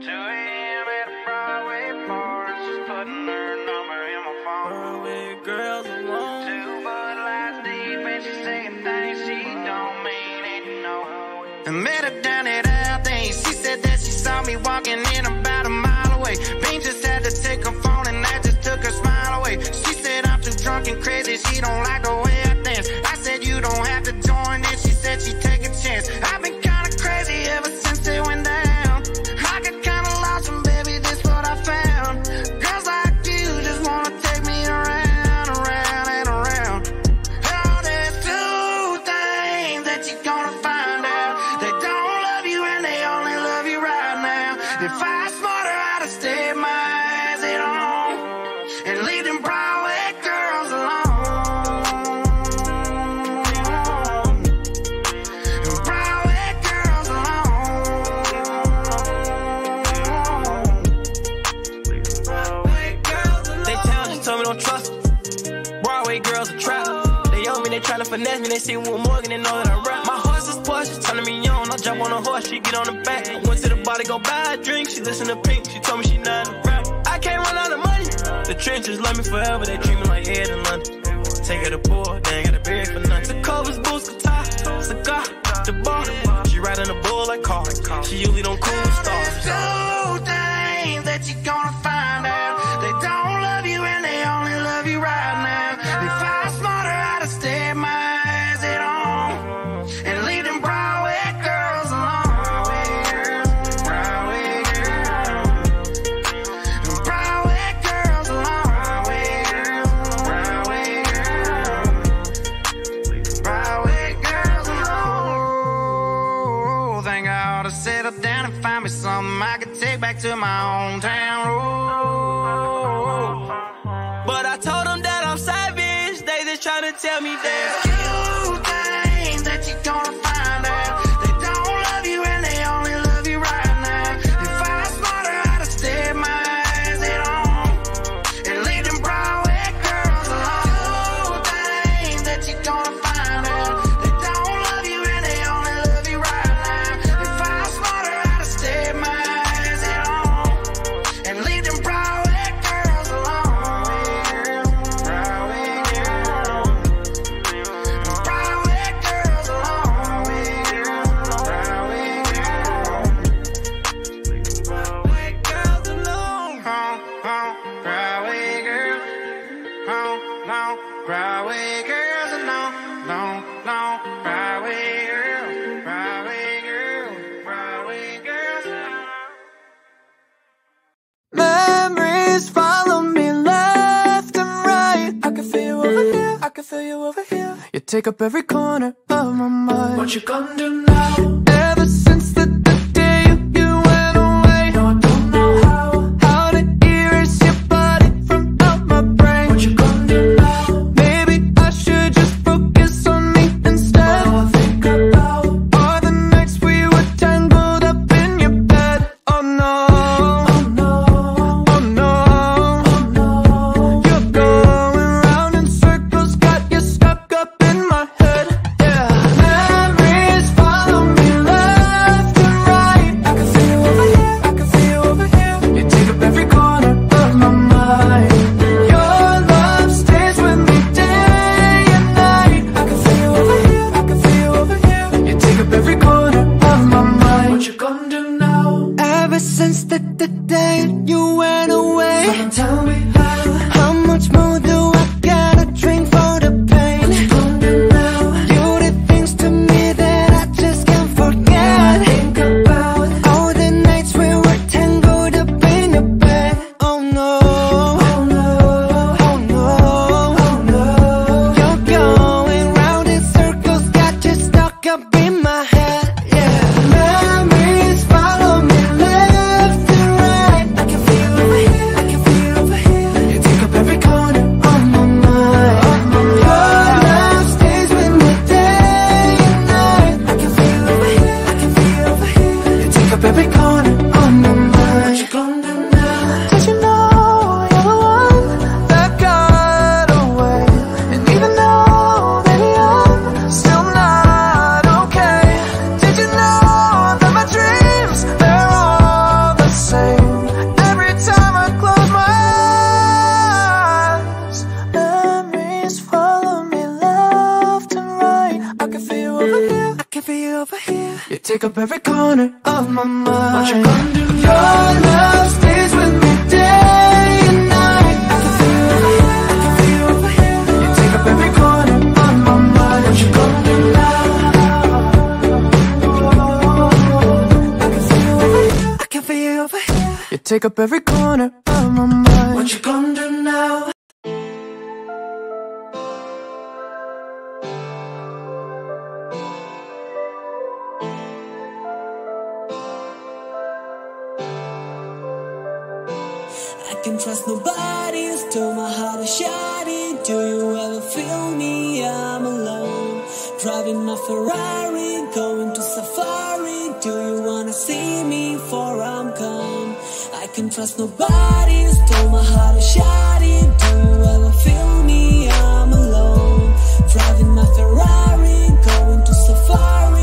to it. finesse me, they see Will Morgan and know that I rap. My horse is Porsche, turning me on. I jump on a horse, she get on the back. I went to the bar to go buy a drink, she listen to Pink, she told me she not a rap. I can't run out of money. The trenches love me forever, they treat me like Ed in London. Take her to pool, they ain't got a bed for nothing. Takova's boots, guitar, cigar, the bar. She riding a bull like car. She usually don't cool. to settle down and find me something I can take back to my hometown. road. But I told them that I'm savage. They just trying to tell me that. you over here. You take up every corner of my mind. What you gonna do now? Take up every corner of my mind. What you gonna do Your love stays with me day and night. I can feel I can feel you over here You take up every corner of my mind. What you gonna do now I can feel I can feel you over here You take up every corner of my mind. What you gonna do can trust nobody, still my heart is shiny. Do you ever feel me? I'm alone. Driving my Ferrari, going to safari. Do you wanna see me for I'm gone? I can trust nobody, still my heart is shiny. Do you ever feel me? I'm alone. Driving my Ferrari, going to safari.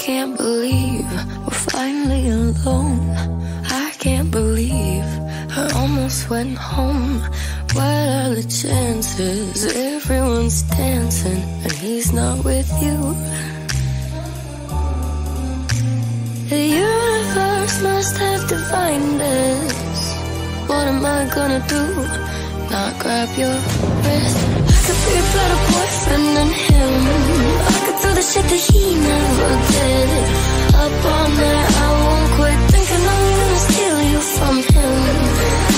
Can't believe we're finally alone. I can't believe I almost went home. What are the chances? Everyone's dancing and he's not with you. The universe must have divined this. What am I gonna do? Not grab your wrist. Could be a boyfriend him. I could do the shit that he never did. Up all night, I won't quit thinking I'm gonna steal you from him.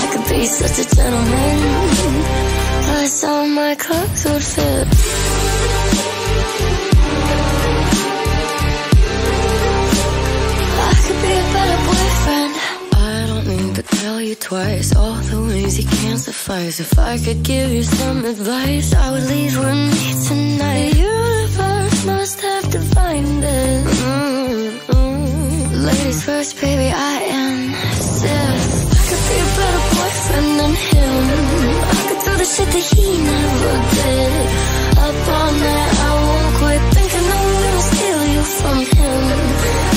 I could be such a gentleman. All my clothes would fit. You twice all the ways you can't suffice. If I could give you some advice, I would leave with me tonight. The universe must have divined it. Mm-mm. Ladies first, baby, I am insist. I could be a better boyfriend than him. I could do the shit that he never did. Up all night, I won't quit thinking I'm gonna steal you from him.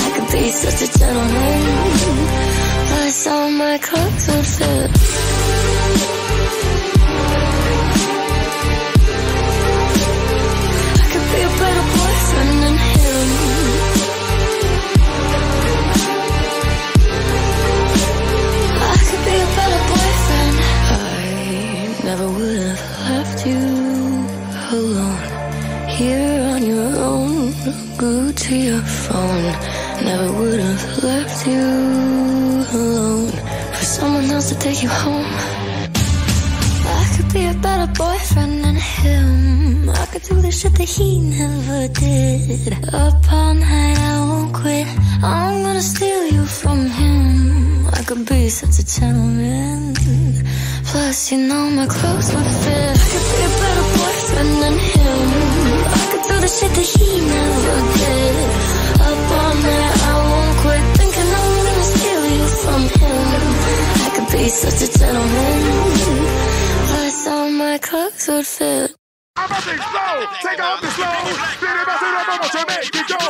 I could be such a gentleman. I saw my clothes fit. I could be a better boyfriend than him. I could be a better boyfriend. I never would have left you alone. Here on your own, glued to your phone. Never would have left you alone for someone else to take you home. I could be a better boyfriend than him. I could do the shit that he never did. Up all night, I won't quit. I'm gonna steal you from him. I could be such a gentleman. Plus, you know my clothes would fit. I could be a better boyfriend than him. I could do the shit that he never did. Up all night, I won't from him. I could be such a gentleman. I all my clothes would fit. I'm a big slow, take off the slow. Más una mama to make it go.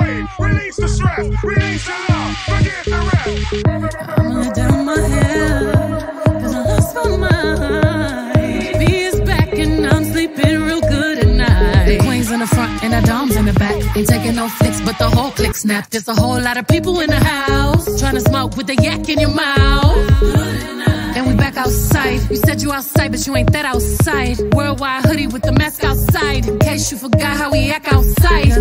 Release release the stress, release your love, forget the rest. I'ma let down my head, cause I lost my mind. B is back and I'm sleeping real good at night. The queens in the front and the doms in the back. Ain't taking no flicks, but the whole click snap. There's a whole lot of people in the house trying to smoke with the yak in your mouth. And we back outside. You said you outside, but you ain't that outside. Worldwide hoodie with the mask outside. In case you forgot how we act outside.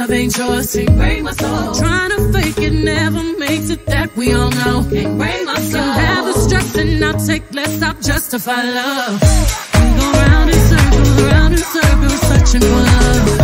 Love ain't yours. Can't break my soul. Trying to fake it never makes it. That we all know. Can't break my soul. You have the stress and I'll take less. I'll justify love. We go round in circles, round in circles, searching for love.